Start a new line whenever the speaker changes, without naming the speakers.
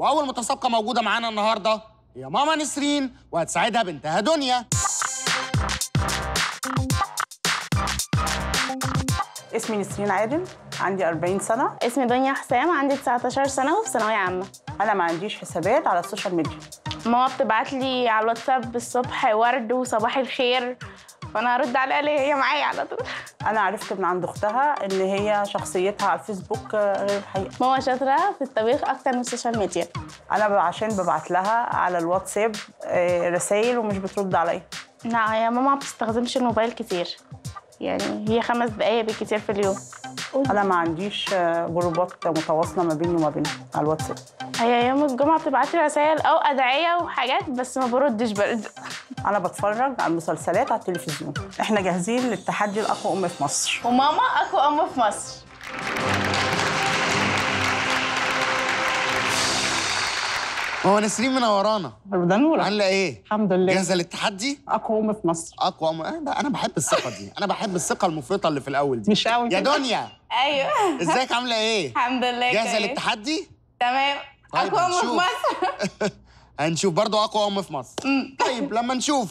وأول متسابقة موجودة معانا النهارده هي ماما نسرين وهتساعدها بنتها دنيا.
اسمي نسرين عادل عندي 40 سنة.
اسمي دنيا حسام عندي 19 سنة وفي ثانوية عامة.
أنا ما عنديش حسابات على السوشيال ميديا.
ماما بتبعت لي على الواتساب الصبح ورد وصباح الخير. فأنا هرد عليها ليه هي معايا على طول.
أنا عرفت من عند أختها إن هي شخصيتها على الفيسبوك آه، غير الحقيقة.
ماما شاطرة في الطبيخ أكتر من السوشيال ميديا.
أنا ب- عشان ببعت لها على الواتساب رسائل ومش بترد عليا.
لا هي ماما ما بتستخدمش الموبايل كتير. يعني هي خمس دقايق بالكتير في اليوم.
أنا ما عنديش آه، جروبات متواصلة ما بيني وما بينها على الواتساب.
هي يوم الجمعة بتبعت لي رسائل أو أدعية وحاجات بس ما بردش برد.
أنا بتفرج على المسلسلات على التلفزيون. إحنا جاهزين للتحدي الأقوى أم في مصر.
وماما أقوى أم في مصر.
ماما نسرين منورانا
ده نورة
عاملة إيه؟
الحمد لله.
جاهزه للتحدي
أقوى أم في مصر.
أقوى م... أنا أنا بحب الثقة دي. أنا بحب الثقة المفرطة اللي في الأول دي.
مش قوي
يا. دنيا.
أيوه.
إزيك؟ عاملة إيه؟
الحمد لله
جاهزه. للتحدي
تمام.
طيب
أقوى أم في
هنشوف.
مصر.
هنشوف. برضو أقوى ام في مصر. طيب لما نشوف.